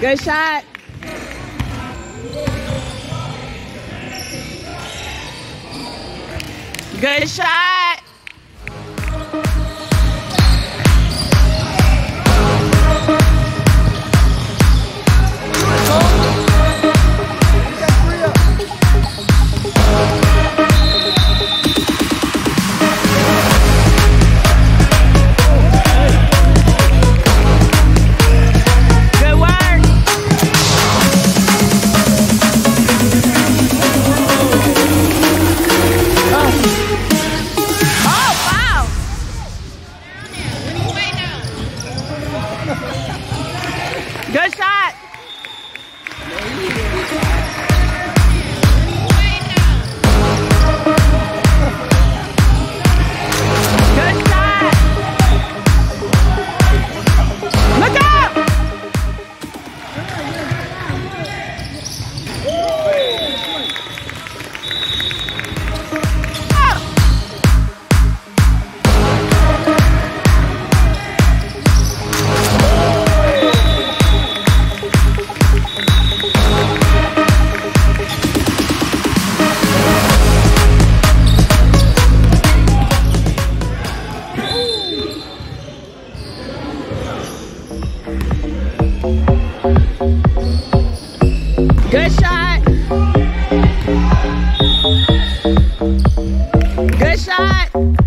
Good shot. Good shot. Good shot. Good shot.